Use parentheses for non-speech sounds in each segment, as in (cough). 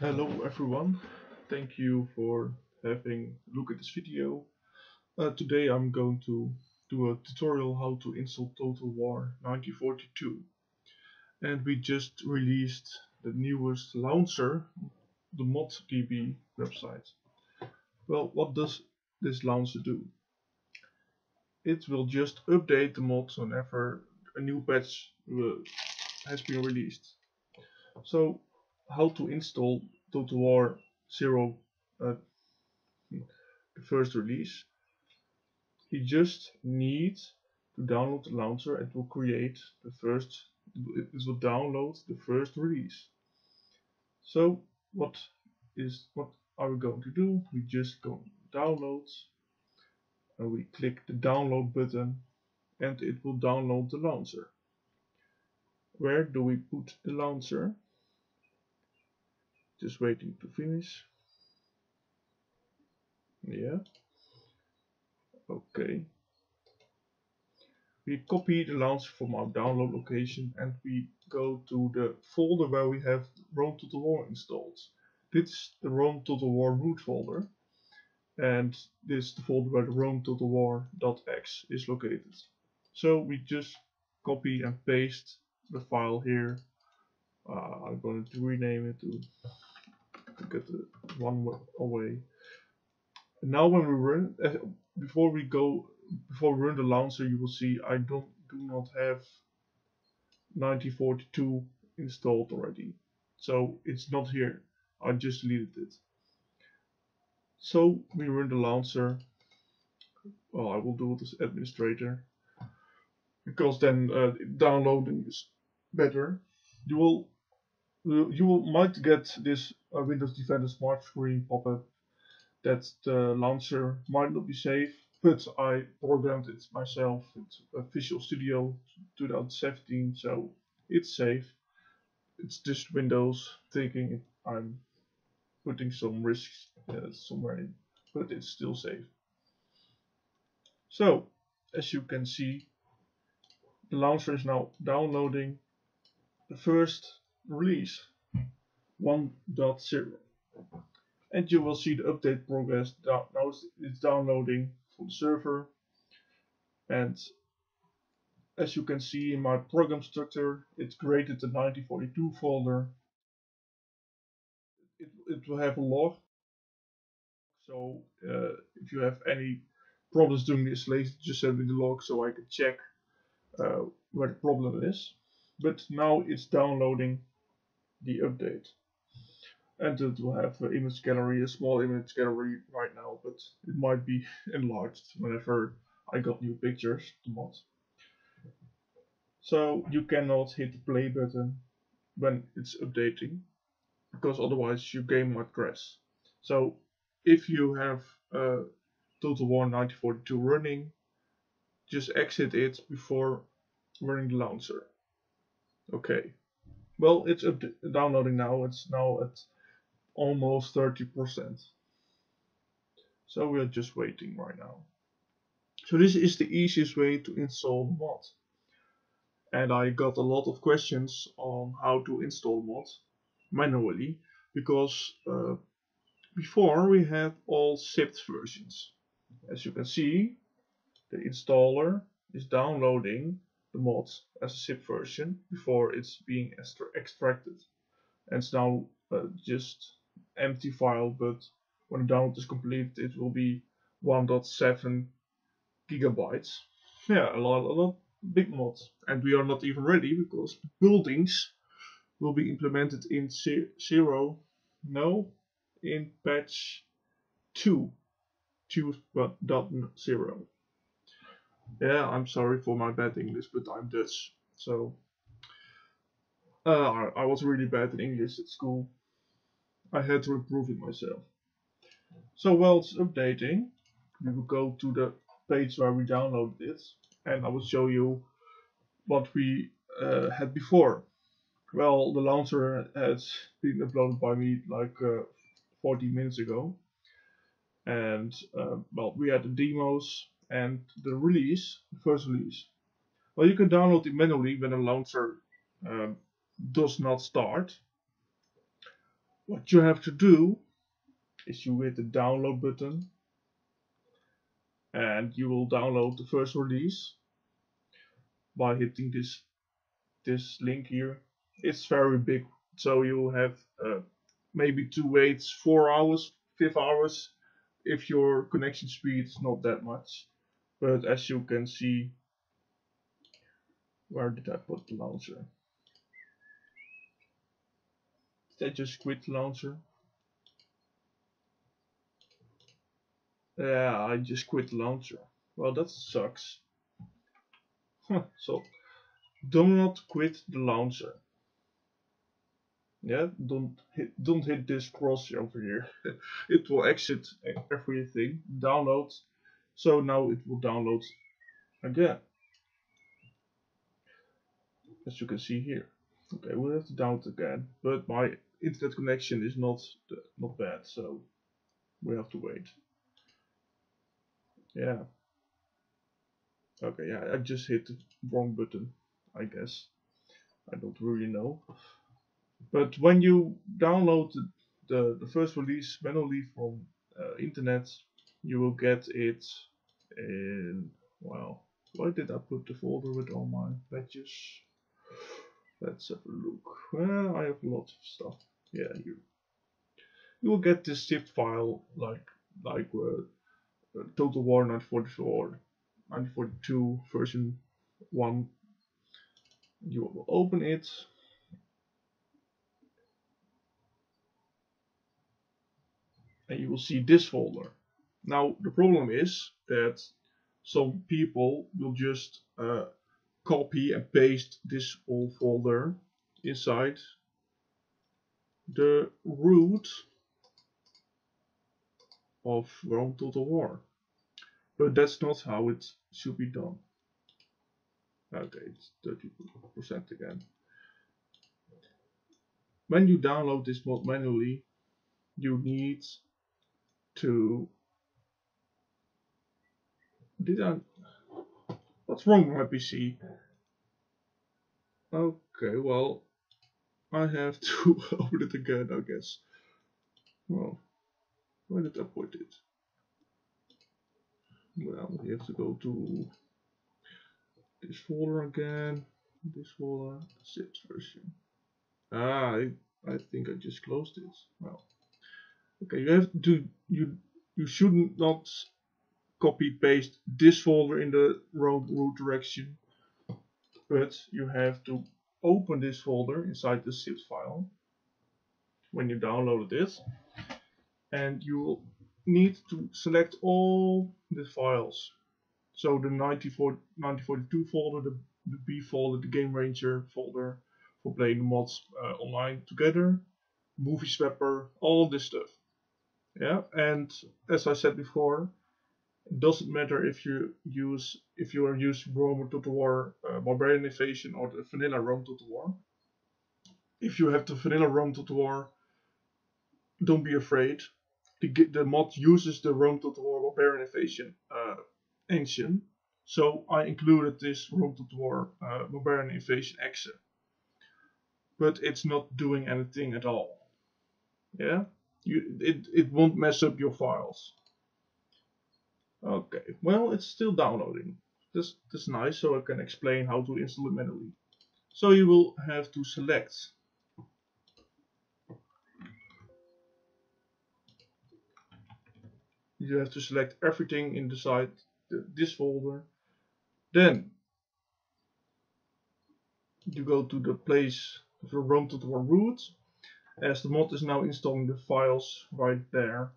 Hello everyone, thank you for having a look at this video. Uh, today I'm going to do a tutorial how to install Total War 1942 and we just released the newest launcher, the ModDB website. Well, what does this launcher do? It will just update the mod whenever a new patch has been released. So how to install Total War 0 uh, the first release. You just need to download the launcher it will create the first it will download the first release. So what is what are we going to do? We just go download and we click the download button and it will download the launcher. Where do we put the launcher just waiting to finish. Yeah. Okay. We copy the launcher from our download location and we go to the folder where we have Rome Total War installed. This is the Rome Total War root folder. And this is the folder where the Rome Total War.x is located. So we just copy and paste the file here. Uh, I'm going to rename it to get the one away. Now when we run, uh, before we go, before we run the launcher, you will see I don't do not have 1942 installed already. So it's not here. I just deleted it. So we run the launcher. Well, I will do it as administrator because then uh, downloading is better. You will you will might get this uh, Windows Defender Smart Screen pop-up that the launcher might not be safe, but I programmed it myself. It's Visual Studio 2017, so it's safe. It's just Windows thinking I'm putting some risks uh, somewhere in, but it's still safe. So, as you can see, the launcher is now downloading the first release 1.0 and you will see the update progress now it's downloading from the server. And as you can see in my program structure it created the 1942 folder. It, it will have a log. So uh, if you have any problems doing this later just send me the log so I can check uh, where the problem is. But now it's downloading the update. And it will have an image gallery, a small image gallery right now, but it might be enlarged whenever I got new pictures to mod. So you cannot hit the play button when it's updating, because otherwise your game might crash. So if you have uh, Total War 1942 running, just exit it before running the launcher. Okay. Well, it's up downloading now. It's now at almost 30%. So we're just waiting right now. So this is the easiest way to install the mod. And I got a lot of questions on how to install mod manually because uh, before we had all zipped versions. As you can see, the installer is downloading the mod as a zip version before it's being extracted. And it's now uh, just empty file, but when the download is complete, it will be 1.7 gigabytes. Yeah, a lot, a lot big mod. And we are not even ready because buildings will be implemented in zero, no, in patch 2, 2.0. Yeah, I'm sorry for my bad English, but I'm Dutch, so uh, I, was really bad in English at school. I had to improve it myself. So while it's updating, we will go to the page where we downloaded it, and I will show you what we uh, had before. Well, the launcher has been uploaded by me like uh, 40 minutes ago, and uh, well, we had the demos and the release, the first release. Well, you can download it manually when a launcher um, does not start. what you have to do is you hit the download button and you will download the first release by hitting this this link here it's very big so you have uh, maybe to wait four hours five hours if your connection speed is not that much but as you can see where did I put the launcher? Did I just quit launcher? Yeah I just quit launcher. Well that sucks. (laughs) So do not quit the launcher. Yeah don't hit don't hit this cross over here. (laughs) It will exit everything. Download so now it will download again. As you can see here. Okay we'll have to download again but my internet connection is not not bad so we have to wait. Yeah. Okay yeah I just hit the wrong button I guess. I don't really know. But when you download the, the, the first release manually from uh, internet, you will get it in, well, why did I put the folder with all my patches? Let's have a look. Well, I have a lot of stuff. Yeah, here. You will get this zip file like like uh, uh Total War 1944, 1942 version 1. You will open it and you will see this folder. Now the problem is that some people will just uh, copy and paste this whole folder inside the root of Rome Total War. But that's not how it should be done. Okay, it's 30% again. When you download this mod manually, you need to did I what's wrong with my PC okay well I have (laughs) to open it again I guess. Well where did I put it? Well we have to go to this folder again. This folder zip version. Ah I, I think I just closed it. Well Okay, you have to you you shouldn't not copy paste this folder in the root root direction, but you have to open this folder inside the zip file when you downloaded it, and you will need to select all the files. So the 94, 1942 folder, the, the B folder, the GameRanger folder for playing the mods uh, online together, Movie Swapper, all this stuff. Yeah, and as I said before, doesn't matter if you use if you are using Rome Total War uh, Barbarian Invasion or the vanilla Rome Total War. If you have the vanilla Rome Total War, don't be afraid. The, the mod uses the Rome Total War Barbarian Invasion uh, engine, so I included this Rome Total War uh, Barbarian Invasion exe. But it's not doing anything at all. Yeah you it, it won't mess up your files okay well it's still downloading. This is nice so I can explain how to install it manually. So you will have to select you have to select everything inside the, this folder. Then you go to the place of the Rome Total War root. As the mod is now installing the files right there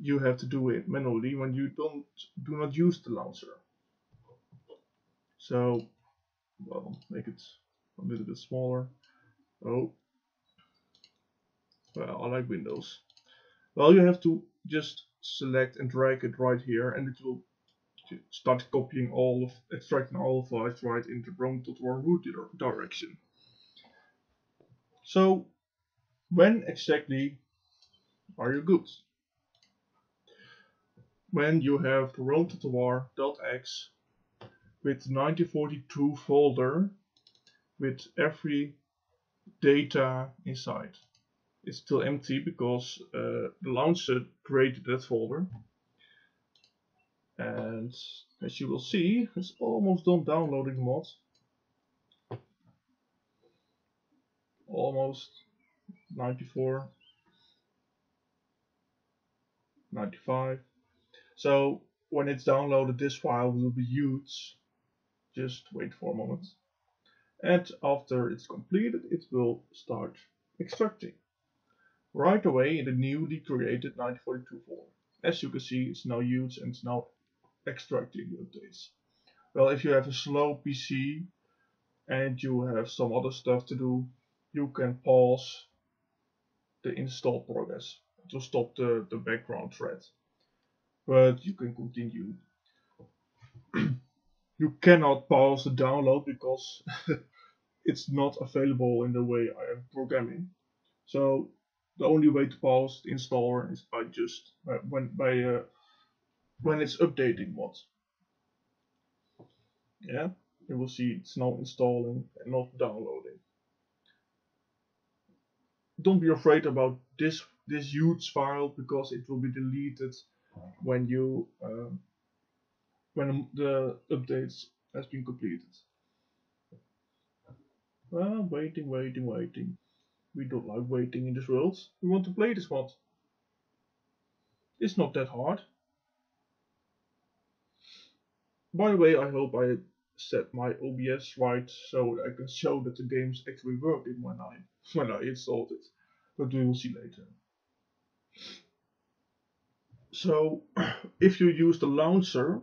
you have to do it manually when you don't do not use the launcher. So well make it a little bit smaller. Oh. Well I like Windows. Well you have to just select and drag it right here and it will start copying all of extracting all files right into Rome.war root direction. So when exactly are you good? When you have the roamtotalwar.x with 1942 folder with every data inside. it's still empty because uh, the launcher created that folder. And as you will see, it's almost done downloading the mod. Almost 94, 95. So when it's downloaded, this file will be huge. Just wait for a moment. And after it's completed, it will start extracting right away in the newly created 1942 folder. As you can see, it's now used and it's now extracting the updates. Well, if you have a slow PC and you have some other stuff to do, you can pause the install progress to stop the, the background thread. But you can continue. (clears throat) you cannot pause the download because (laughs) it's not available in the way I am programming. So the only way to pause the installer is by just uh, when by uh, when it's updating what. Yeah, you will see it's now installing and not downloading. Don't be afraid about this this huge file because it will be deleted when you uh, when the updates has been completed. Well, waiting, waiting, waiting. We don't like waiting in this world. We want to play this mod. It's not that hard. By the way, I hope I set my OBS right so I can show that the games actually working when I (laughs) when I installed it. But we will see later. So, (clears throat) if you use the launcher,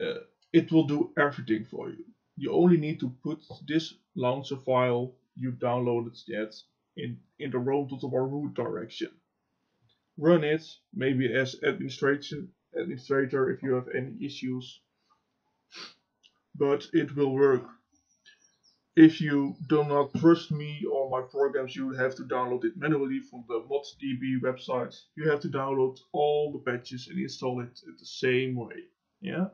uh, it will do everything for you. You only need to put this launcher file you downloaded yet in, in the roam.war root direction. Run it, maybe as administration administrator if you have any issues, but it will work. If you do not trust me or my programs, you have to download it manually from the ModDB website. You have to download all the patches and install it the same way. Yeah.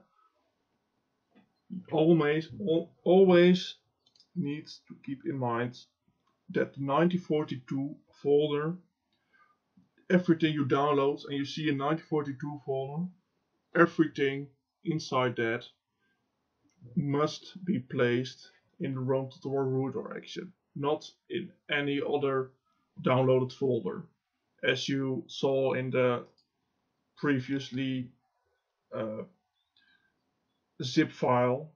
Always, always need to keep in mind that the 1942 folder, everything you download and you see a 1942 folder, everything inside that must be placed in the Rome Total War root direction, not in any other downloaded folder. As you saw in the previously uh, zip file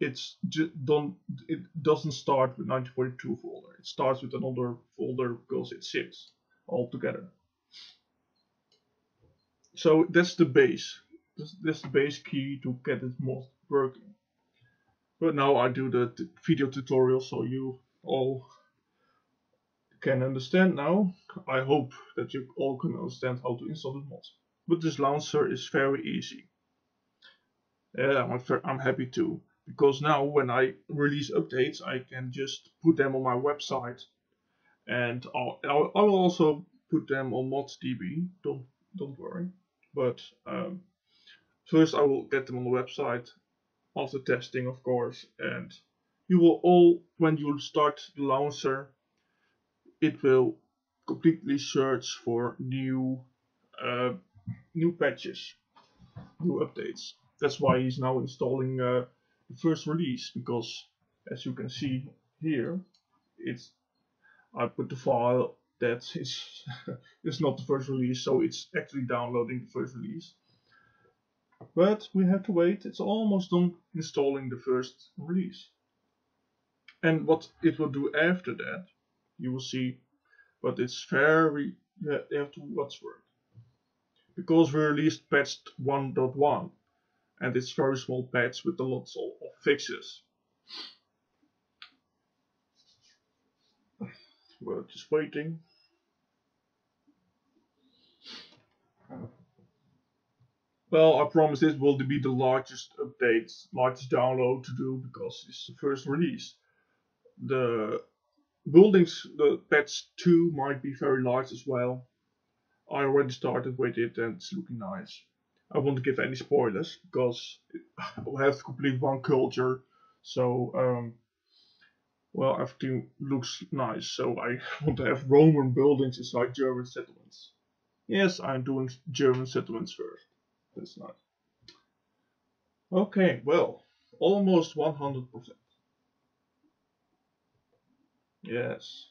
it's don't it doesn't start with 1942 folder. It starts with another folder because it zips all together. So that's the base. That's the base key to get it most working. But now I do the, video tutorial so you all can understand now. I hope that you all can understand how to install the mod. But this launcher is very easy. Yeah, I'm, I'm happy too because now when I release updates I can just put them on my website and I'll, I'll, I'll also put them on ModDB don't don't worry but um, first I will get them on the website after testing of course and you will all when you start the launcher it will completely search for new uh, new patches new updates. That's why he's now installing uh, the first release because as you can see here it's I put the file that is (laughs) is not the first release so it's actually downloading the first release but we have to wait it's almost done installing the first release and what it will do after that you will see but it's very you have to watch for it because we released patch 1.1 and it's very small patch with a lot of, fixes. We're just waiting. Well, I promise this will be the largest update, largest download to do because it's the first release. The buildings, the patch 2 might be very large as well. I already started with it and it's looking nice. I won't give any spoilers because I will have to complete one culture. So um, well, everything looks nice, so I (laughs) want to have Roman buildings inside German settlements. Yes, I'm doing German settlements first. That's nice. Okay, well, almost 100%. Yes.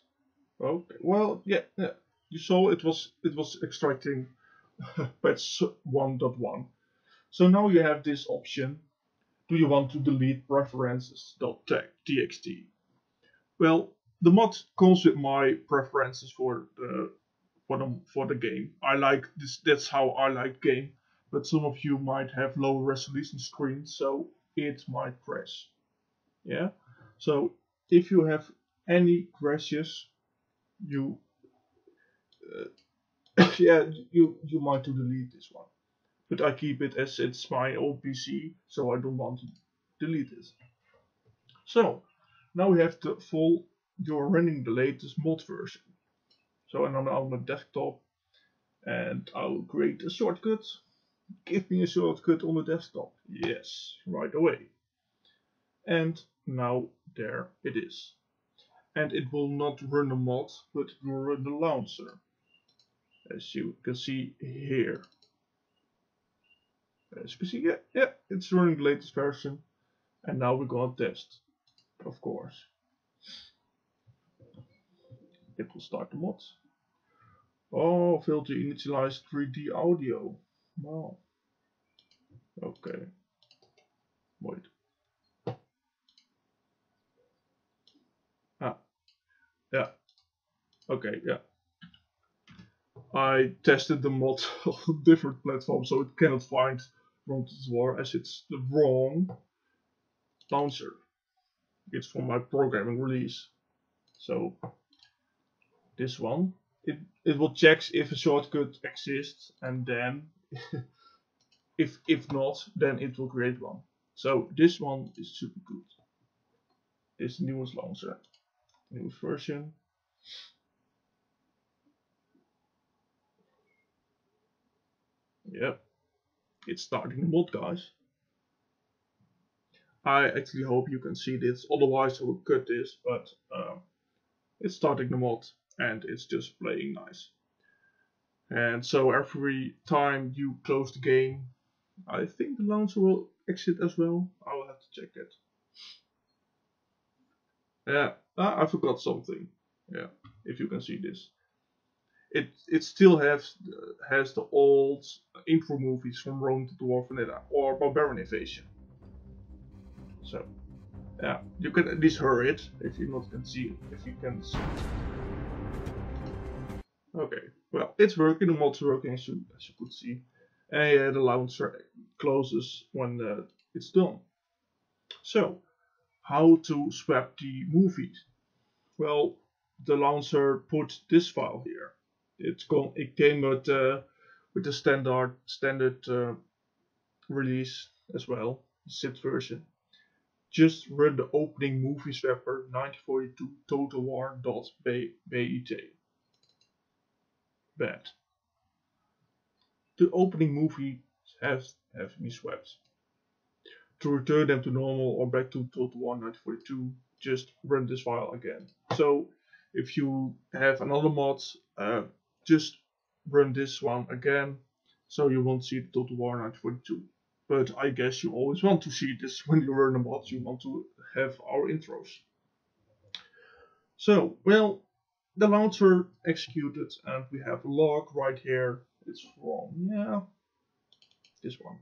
Okay. Well, yeah, yeah. You saw it was it was extracting patch 1.1. So now you have this option. Do you want to delete preferences.txt? Well, the mod comes with my preferences for the for the for the game. I like this. That's how I like game. But some of you might have low resolution screens, so it might crash. Yeah. So if you have any crashes, you uh, (coughs) yeah you you might to delete this one. But I keep it as it's my old PC, so I don't want to delete it. So now we have the full you're running the latest mod version. So I'm on my desktop and I'll create a shortcut. Give me a shortcut on the desktop. Yes, right away. And now there it is. And it will not run the mod, but it will run the launcher. As you can see here. As you can see, yeah, yeah, it's running the latest version. And now we're gonna test, of course. It will start the mod. Oh, failed to initialize 3D audio. Wow. Okay. Wait. Ah. Yeah. Okay, yeah. I tested the mod (laughs) on different platforms, so it cannot find Front War as it's the wrong launcher. It's from my programming release. So this one, it, it will check if a shortcut exists and then (laughs) if if not, then it will create one. So this one is super good. This newest launcher, newest version. Yep, it's starting the mod, guys. I actually hope you can see this, otherwise I will cut this, but uh, it's starting the mod and it's just playing nice. And so every time you close the game, I think the launcher will exit as well. I will have to check it. Yeah, ah, I forgot something. Yeah, if you can see this. It it still has has the old intro movies from Rome Total War Vanilla or Barbarian Invasion. So, yeah, you can at least hear it if you not can see if you can see it. Okay, well, it's working, the mod's working as you, as you could see. And uh, the launcher closes when uh, it's done. So, how to swap the movies? Well, the launcher put this file here. It's gone, it came with, uh, with the standard standard uh, release as well, zip version. Just run the opening movie swapper 1942 Total War.bat bad. The opening movie has have been swept. To return them to normal or back to Total War 1942, just run this file again. So if you have another mod, uh, just run this one again, so you won't see the Total War 1942. But I guess you always want to see this when you run a mod, you want to have our intros. So, well, the launcher executed and we have a log right here. It's from, yeah, this one.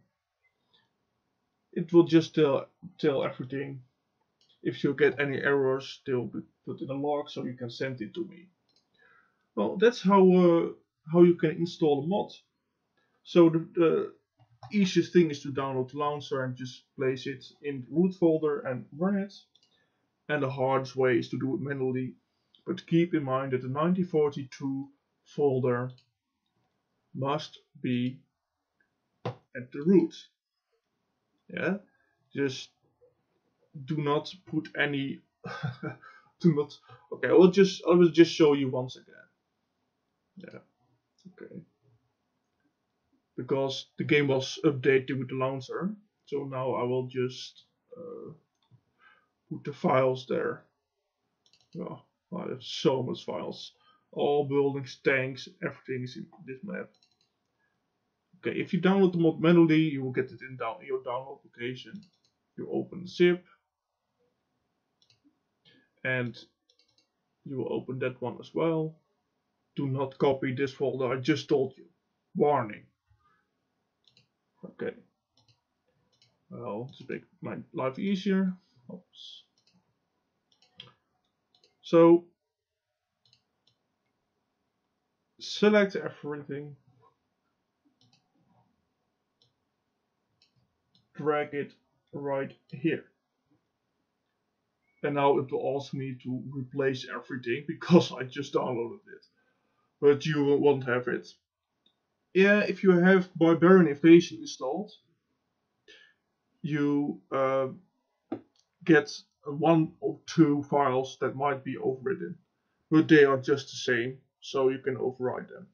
It will just tell, tell everything. If you get any errors, they'll be put in a log so you can send it to me. Well, that's how uh, how you can install a mod. So the, the easiest thing is to download the launcher and just place it in the root folder and run it. And the hardest way is to do it manually but keep in mind that the 1942 folder must be at the root. Yeah, just do not put any. (laughs) do not. Okay, I will just I will just show you once again. Yeah, okay. Because the game was updated with the launcher, so now I will just uh, put the files there. Oh, I have so much files. All buildings, tanks, everything is in this map. Okay, if you download the mod manually, you will get it in down your download location. You open zip, and you will open that one as well. Do not copy this folder, I just told you. Warning. Okay. Well, to make my life easier. Oops. So, select everything, drag it right here. And now it will ask me to replace everything because I just downloaded it. But you won't have it. Yeah, if you have Barbarian Invasion installed, you uh, get one or two files that might be overridden. But they are just the same, so you can override them.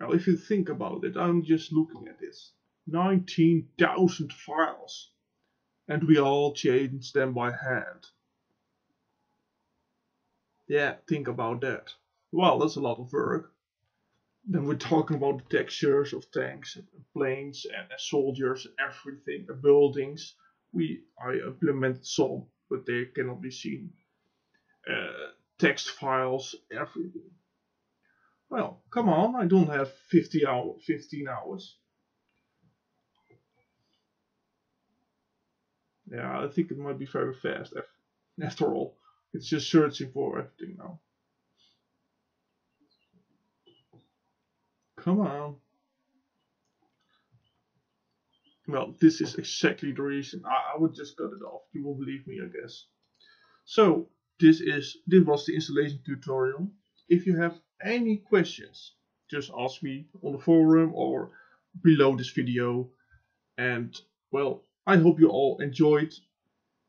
Now, if you think about it, I'm just looking at this 19,000 files, and we all change them by hand. Yeah, think about that. Well, that's a lot of work. Then we're talking about the textures of tanks, and planes, and, and soldiers, and everything, the buildings. We I implemented some, but they cannot be seen. Uh, text files, everything. Well, come on, I don't have 50 hour, 15 hours. Yeah, I think it might be very fast after all. It's just searching for everything now. Come on. Well, this is exactly the reason. I, I would just cut it off. You will believe me, I guess. So, this is this was the installation tutorial. If you have any questions, just ask me on the forum or below this video. And well, I hope you all enjoyed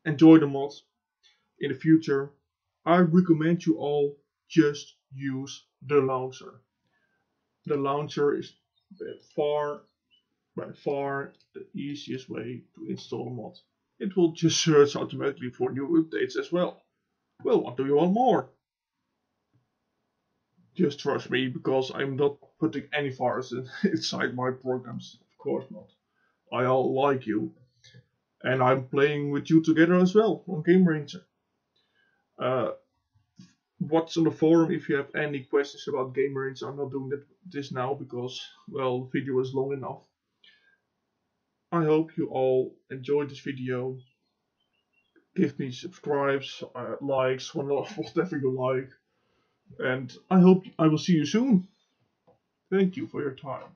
enjoy the mod in the future. I recommend you all just use the launcher. The launcher is by far by far the easiest way to install a mod. It will just search automatically for new updates as well. Well, what do you want more? Just trust me, because I'm not putting any viruses (laughs) inside my programs. Of course not. I all like you. And I'm playing with you together as well on GameRanger. Uh, what's on the forum if you have any questions about GameRanger. I'm not doing that, this now because, well, the video is long enough. I hope you all enjoyed this video. Give me subscribes, uh, likes, (laughs) whatever you like. And I hope I will see you soon. Thank you for your time.